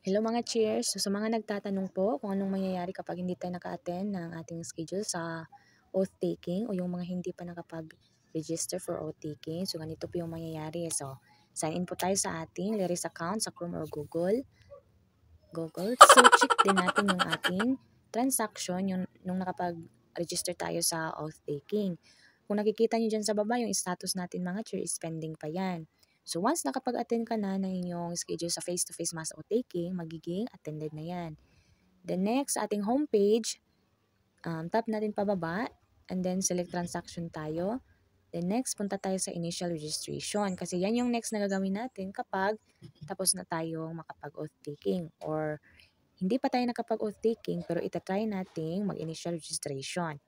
Hello mga cheers! So sa mga nagtatanong po kung anong mangyayari kapag hindi tayo naka-attend ng ating schedule sa oath taking o yung mga hindi pa nakapag-register for oath taking. So ganito po yung mangyayari. So sign in po tayo sa ating Liris account sa Chrome or Google. Google. So check din natin yung ating transaction yung nung nakapag-register tayo sa oath taking. Kung nakikita nyo dyan sa baba, yung status natin mga cheers, pending pa yan. So once nakapag-attend ka na ng inyong schedule sa face-to-face mass o taking, magiging attended na yan. The next, ating homepage, um, tap natin pababa, and then select transaction tayo. Then next, punta tayo sa initial registration kasi yan yung next na gagawin natin kapag tapos na tayong makapag-oath taking or hindi pa tayo nakapag-oath taking pero itatry nating mag-initial registration.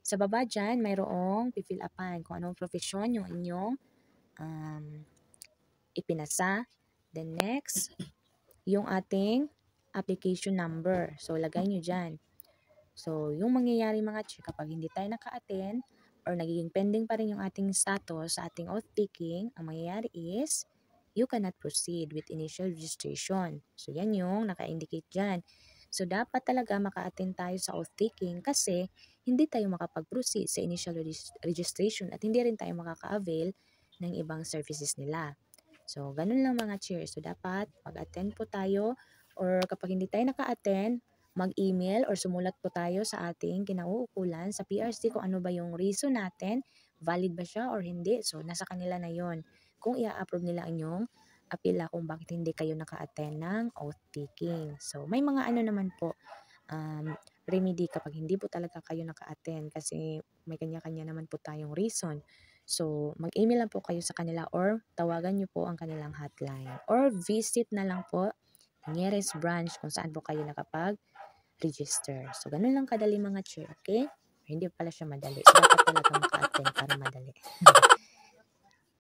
Sa baba dyan, mayroong pifill upan kung anong profession yung inyong um, ipinasa. Then next, yung ating application number. So, lagay nyo dyan. So, yung mangyayari mga check kapag hindi tayo naka-attend or nagiging pending pa rin yung ating status sa ating oath taking, ang mangyayari is you cannot proceed with initial registration. So, yan yung naka-indicate dyan. So, dapat talaga maka-attend tayo sa oath taking kasi hindi tayo makapag-proceed sa initial registration at hindi rin tayo makaka-avail ng ibang services nila. So, ganun lang mga cheers. So, dapat mag-attend po tayo or kapag hindi tayo naka-attend, mag-email or sumulat po tayo sa ating kinauukulan sa PRC kung ano ba yung reason natin, valid ba siya or hindi. So, nasa kanila na yon kung i-approve nila inyong apila kung bakit hindi kayo naka-attend ng oath taking. So, may mga ano naman po, um, remedy kapag hindi po talaga kayo naka-attend kasi may kanya-kanya naman po tayong reason. So, mag-email lang po kayo sa kanila or tawagan nyo po ang kanilang hotline. Or visit na lang po nearest branch kung saan po kayo nakapag-register. So, ganun lang kadali mga chair, okay? Hindi pala siya madali. So, dapat talaga maka-attend para madali.